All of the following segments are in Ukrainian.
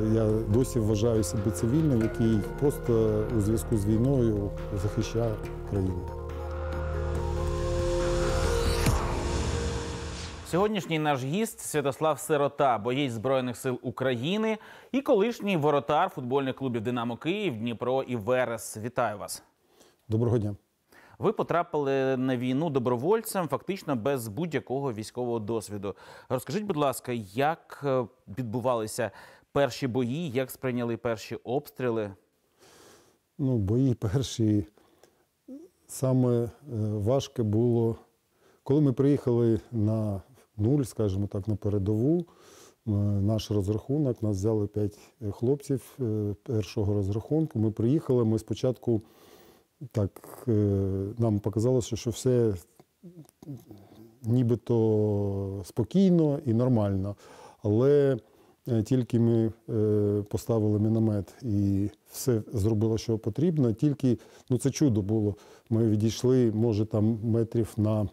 Я досі вважаю себе цивільним, який просто у зв'язку з війною захищає країну. Сьогоднішній наш гість Святослав Сирота, боєць Збройних сил України і колишній воротар футбольних клубів Динамо Київ, Дніпро і Верес. Вітаю вас. Доброго дня. Ви потрапили на війну добровольцем, фактично без будь-якого військового досвіду. Розкажіть, будь ласка, як е, відбувалися перші бої, як сприйняли перші обстріли? Ну, бої перші саме е, важке було, коли ми приїхали на нуль, скажімо так, на передову. е, Наш розрахунок, нас взяли п'ять хлопців першого розрахунку. Ми приїхали. Ми спочатку так е, нам показалося, що все нібито спокійно і нормально. Але е, тільки ми е, поставили міномет і все зробило, що потрібно, тільки ну це чудо було. Ми відійшли, може, там метрів на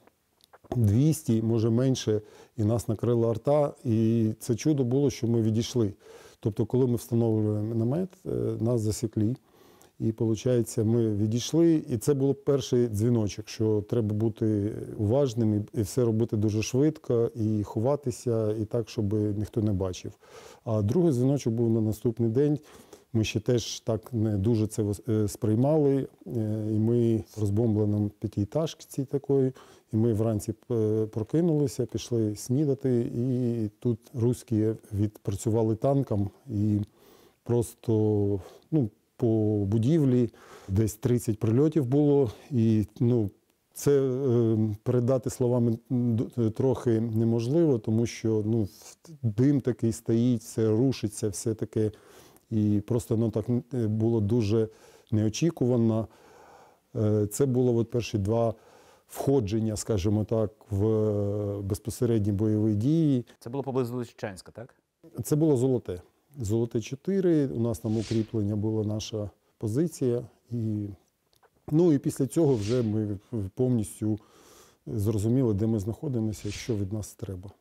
200, може менше, і нас накрила арта. І це чудо було, що ми відійшли. Тобто, коли ми встановлювали міномет, нас засікли. І виходить, ми відійшли, і це був перший дзвіночок, що треба бути уважним і- все робити дуже швидко, і ховатися, і так, щоб ніхто не бачив. А другий дзвіночок був на наступний день. Ми ще теж так не дуже це е, сприймали. е, І ми в розбомбленому п'ятиэтажці такої, і ми вранці е, прокинулися, пішли снідати, і тут русські відпрацювали танком і просто ну, по будівлі десь 30 прильотів було. І ну, це е, передати словами трохи неможливо, тому що ну, дим такий стоїть, все рушиться, все таке. І просто ну, так було дуже неочікувано. Е, Це було от перші два входження, скажімо так, в е, безпосередні бойові дії. Це було поблизу Лисичанська, так? Це було золоте. Золоте 4. У нас там укріплення була наша позиція. І, ну і після цього вже ми повністю зрозуміли, де ми знаходимося, що від нас треба.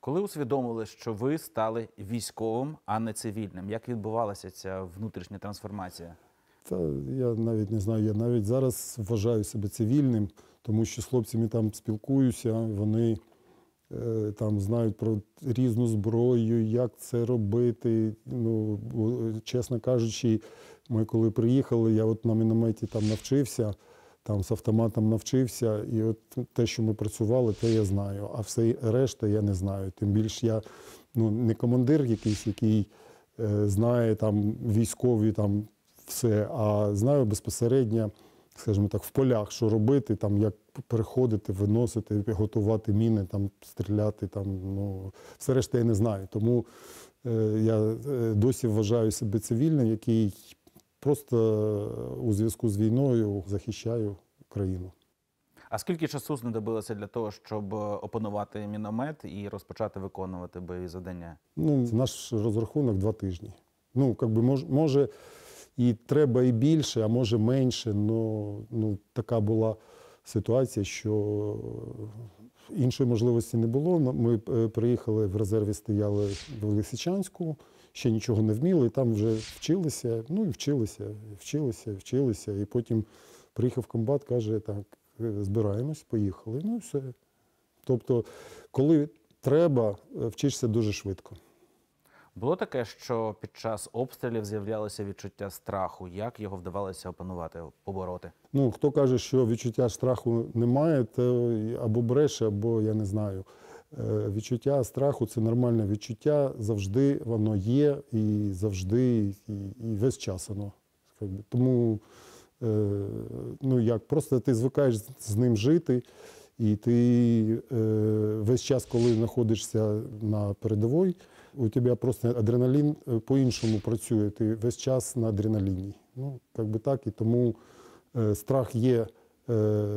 Коли усвідомили, що ви стали військовим, а не цивільним, як відбувалася ця внутрішня трансформація? Та я навіть не знаю, я навіть зараз вважаю себе цивільним, тому що з хлопцями там спілкуюся, вони там знають про різну зброю, як це робити. Ну, чесно кажучи, ми коли приїхали, я от на мінометі там навчився, там з автоматом навчився, і от те, що ми працювали, те я знаю. А все решта я не знаю. Тим більше я ну, не командир якийсь, який е, знає там військові там все, а знаю безпосередньо, скажімо так, в полях, що робити, там, як переходити, виносити, готувати міни, там, стріляти. Там, ну, все решта я не знаю. Тому е, я е, досі вважаю себе цивільним, який просто е, у зв'язку з війною захищаю країну. А скільки часу знадобилося для того, щоб опанувати міномет і розпочати виконувати бойові завдання? Ну, наш розрахунок два тижні. Ну, як би, може, і треба і більше, а може менше. Ну, ну, така була ситуація, що іншої можливості не було. Ми е, приїхали в резерві, стояли в Лисичанську, ще нічого не вміли, і там вже вчилися, ну і вчилися, вчилися, вчилися. І потім приїхав комбат, каже, так, е, збираємось, поїхали. Ну і все. Тобто, коли треба, е, вчишся дуже швидко. Було таке, що під час обстрілів з'являлося відчуття страху. Як його вдавалося опанувати, побороти? Ну, хто каже, що відчуття страху немає, то або бреше, або я не знаю. Е, Відчуття страху це нормальне відчуття, завжди воно є і завжди, і, і весь час воно. Тому е, ну як, просто ти звикаєш з- ним жити, і ти е, весь час, коли знаходишся на передовій, у тебе просто адреналін е, по-іншому працює. Ти весь час на адреналіні. Ну, як би так, і тому е, страх є е,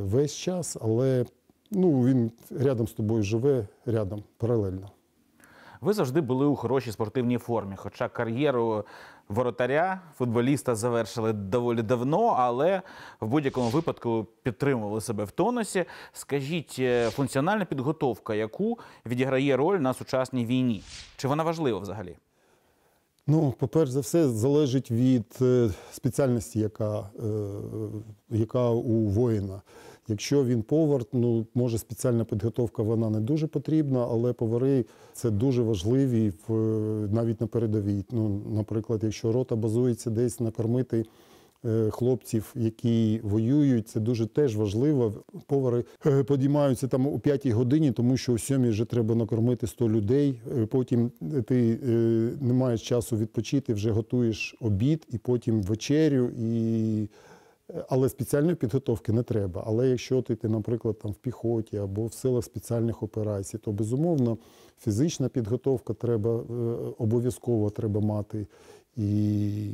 весь час, але ну, він рядом з тобою живе, рядом, паралельно. Ви завжди були у хорошій спортивній формі. Хоча кар'єру воротаря, футболіста завершили доволі давно, але в будь-якому випадку підтримували себе в тонусі. Скажіть, е, функціональна підготовка, яку відіграє роль на сучасній війні? Чи вона важлива взагалі? Ну, по-перше за все, залежить від е, спеціальності, яка, е, яка у воїна. Якщо він повар, ну може спеціальна підготовка вона не дуже потрібна, але повари це дуже важливі в навіть на передовій. Ну, наприклад, якщо рота базується десь накормити е, хлопців, які воюють, це дуже теж важливо. Повари е, підіймаються там у п'ятій годині, тому що о сьомій вже треба накормити 100 людей. Е, Потім ти не маєш часу відпочити, вже готуєш обід і потім вечерю. І... Але спеціальної підготовки не треба. Але якщо ти, ти, наприклад, там в піхоті або в силах спеціальних операцій, то безумовно фізична підготовка треба е, обов'язково треба мати. І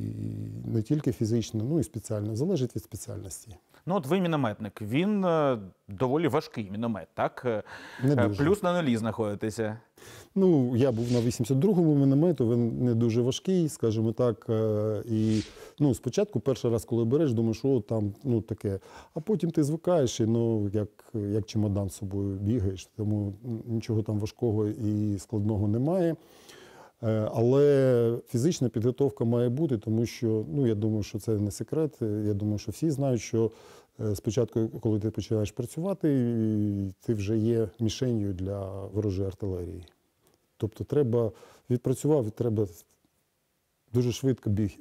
не тільки фізична, ну і спеціальна, залежить від спеціальності. Ну, от ви мінометник. Він е, доволі важкий міномет, так? Е, Не е, дуже. Плюс на нулі знаходитеся. Ну, я був на 82-му міномету, він не дуже важкий, скажімо так. І ну, спочатку, перший раз, коли береш, думаєш, о, там ну, таке. А потім ти звикаєш і ну, як, як чемодан з собою бігаєш, тому нічого там важкого і складного немає. Е, Але фізична підготовка має бути, тому що ну, я думаю, що це не секрет. Я думаю, що всі знають, що е, спочатку, коли ти починаєш працювати, ти вже є мішенью для ворожої артилерії. Тобто треба відпрацював, треба дуже швидко біг,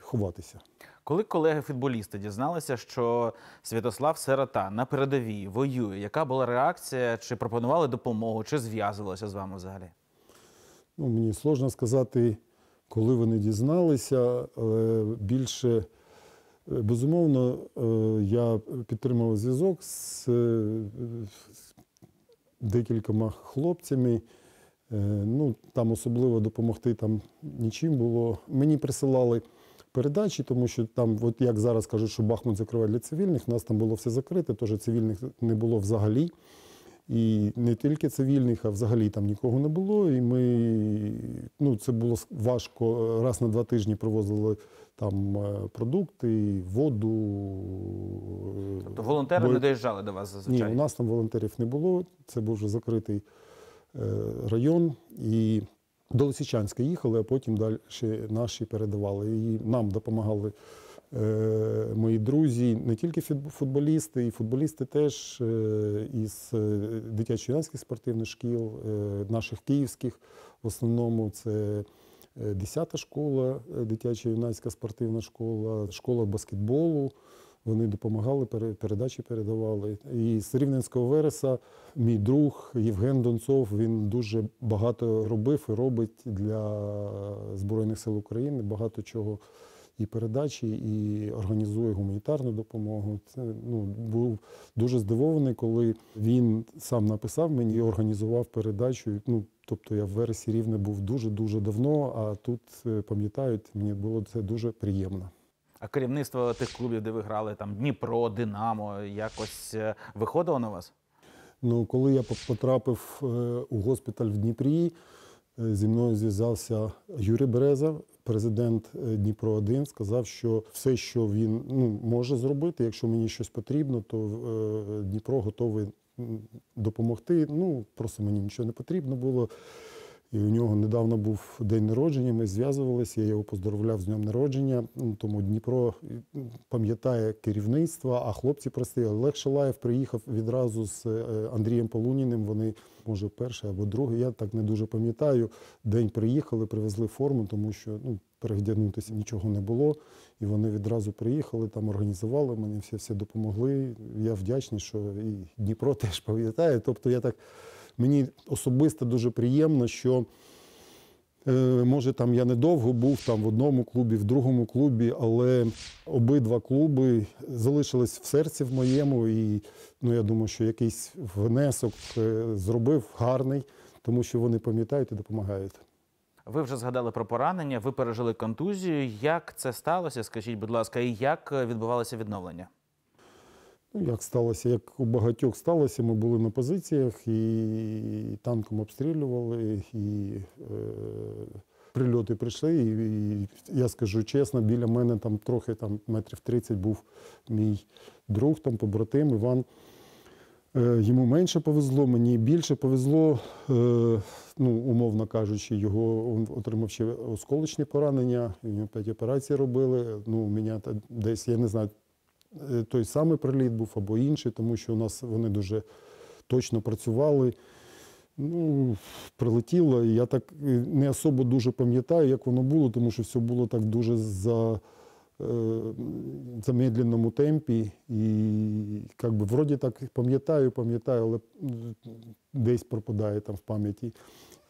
ховатися. Коли колеги-футболісти дізналися, що Святослав Сирота на передовій воює, яка була реакція? Чи пропонували допомогу, чи зв'язувалися з вами взагалі? Ну, мені сложно сказати, коли вони дізналися, але більше, е, безумовно, е, я підтримував зв'язок з е, декількома хлопцями. Ну, там особливо допомогти там нічим було. Мені присилали передачі, тому що там, от як зараз кажуть, що Бахмут закриває для цивільних, у нас там було все закрите, тож цивільних не було взагалі. І не тільки цивільних, а взагалі там нікого не було. І ми, ну, це було важко. Раз на два тижні привозили там е, продукти, воду. е, Тобто волонтери бо- не доїжджали до вас Ні, зазвичай? у нас там волонтерів не було. Це був вже закритий е, район. І до Лисичанська їхали, а потім далі наші передавали. І нам допомагали мої друзі, не тільки футболісти, і футболісти теж е, із е, дитячо-юнацьких спортивних шкіл, е, наших київських. В основному це е, 10-та школа, е, дитячо-юнацька спортивна школа, школа баскетболу. Вони допомагали, пере- передачі передавали. І з Рівненського Вереса мій друг Євген Донцов він дуже багато робив і робить для Збройних сил України. Багато чого і передачі, і організує гуманітарну допомогу. Це ну, був дуже здивований, коли він сам написав мені і організував передачу. Ну, тобто я в вересі рівне був дуже-дуже давно, а тут е, пам'ятають, мені було це дуже приємно. А керівництво тих клубів, де ви грали, там Дніпро, Динамо, якось е, виходило на вас? Ну, коли я по- потрапив е, у госпіталь в Дніпрі, зі мною зв'язався Юрій Береза, президент е, Дніпро 1 сказав, що все, що він ну, може зробити, якщо мені щось потрібно, то е, Дніпро готовий допомогти. Ну, просто мені нічого не потрібно було. І у нього недавно був день народження, ми зв'язувалися, я його поздоровляв з днем народження. Тому Дніпро пам'ятає керівництво, а хлопці прості. Олег Шалаєв приїхав відразу з е, Андрієм Полуніним. Вони, може, перший або другий, я так не дуже пам'ятаю. День приїхали, привезли форму, тому що ну, перевдягнутися нічого не було. І вони відразу приїхали, там організували мені, всі, всі допомогли. Я вдячний, що і Дніпро теж пам'ятає. Тобто я так. Мені особисто дуже приємно, що е, може там я недовго був там в одному клубі, в другому клубі, але обидва клуби залишились в серці в моєму. І ну, я думаю, що якийсь внесок е, зробив гарний, тому що вони пам'ятають і допомагають. Ви вже згадали про поранення, ви пережили контузію. Як це сталося? Скажіть, будь ласка, і як е, відбувалося відновлення? Ну, як сталося, як у багатьох сталося, ми були на позиціях, і танком обстрілювали, і е, прильоти прийшли. І, і я скажу чесно, біля мене там трохи там, метрів 30 був мій друг, там, побратим Іван. Е, Йому менше повезло, мені більше повезло. Е, Ну, умовно кажучи, його він отримав ще осколочні поранення. П'ять операцій робили. Ну, у мене десь, я не знаю, той самий приліт був або інший, тому що у нас вони дуже точно працювали. Ну, прилетіло, я так е, не особо дуже пам'ятаю, як воно було, тому що все було так дуже за е, замедленому темпі. І як би, вроді так пам'ятаю, пам'ятаю, але десь пропадає там в пам'яті.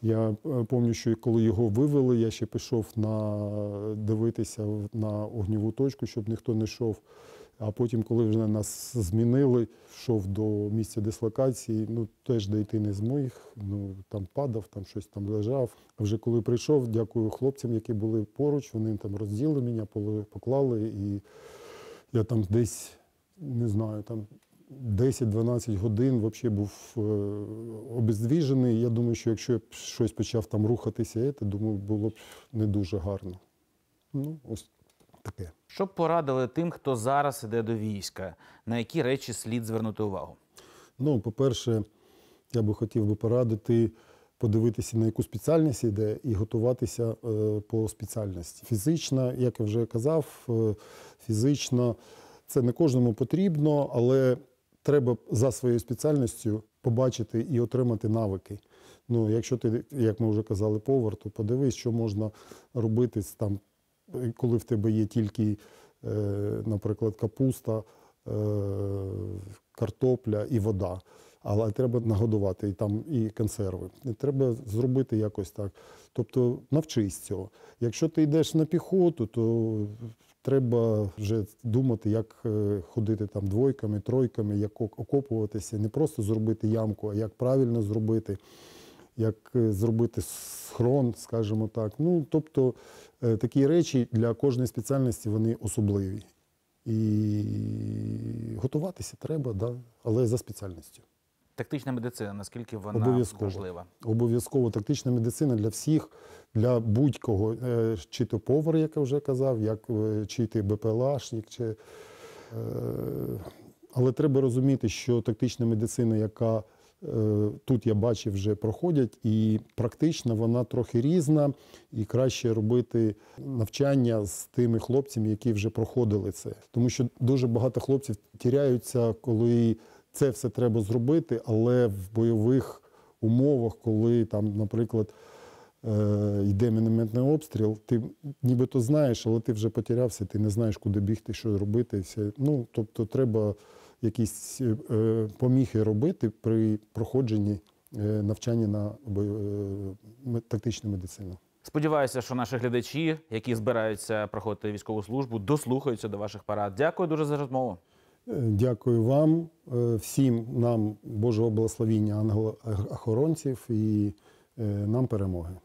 Я е, пам'ятаю, що коли його вивели, я ще пішов на дивитися на огніву точку, щоб ніхто не йшов. А потім, коли вже нас змінили, йшов до місця дислокації, ну теж дійти не зміг. Ну там падав, там щось там лежав. А вже коли прийшов, дякую хлопцям, які були поруч, вони там розділи мене, поклали, і я там десь не знаю, там 10-12 годин взагалі був е, обездвіжений. Я думаю, що якщо я б щось почав там рухатися, я думаю, було б не дуже гарно. Ну, ось таке. Що б порадили тим, хто зараз іде до війська, на які речі слід звернути увагу? Ну, по-перше, я би хотів би порадити подивитися, на яку спеціальність йде, і готуватися е, по спеціальності. Фізична, як я вже казав, е, фізично це не кожному потрібно, але треба за своєю спеціальністю побачити і отримати навики. Ну, якщо ти, як ми вже казали, повар, то подивись, що можна робити там, коли в тебе є тільки, е, наприклад, капуста, е, картопля і вода. Але треба нагодувати і там і консерви. Треба зробити якось так. Тобто навчись цього. Якщо ти йдеш на піхоту, то треба вже думати, як е, ходити там двойками, тройками, як окопуватися, не просто зробити ямку, а як правильно зробити, як е, зробити схрон, скажімо так. Ну, тобто е, такі речі для кожної спеціальності вони особливі. І готуватися треба, да, але за спеціальністю. Тактична медицина, наскільки вона Обов'язково. важлива? Обов'язково тактична медицина для всіх, для будь-кого, Е, чи то повар, як я вже казав, як, чи ти БПЛАшник, чи, але треба розуміти, що тактична медицина, яка тут я бачив, вже проходять, і практично вона трохи різна, і краще робити навчання з тими хлопцями, які вже проходили це. Тому що дуже багато хлопців тіряються, коли це все треба зробити, але в бойових умовах, коли там, наприклад, е, йде мінометний обстріл, ти нібито знаєш, але ти вже потерявся, ти не знаєш, куди бігти, що робити. Все. Ну, тобто треба якісь е, е, поміхи робити при проходженні е, навчання на тактичну медицину. Сподіваюся, що наші глядачі, які збираються проходити військову службу, дослухаються до ваших парад. Дякую дуже за розмову. Дякую вам, всім нам Божого благословіння ангел-охоронців і нам перемоги.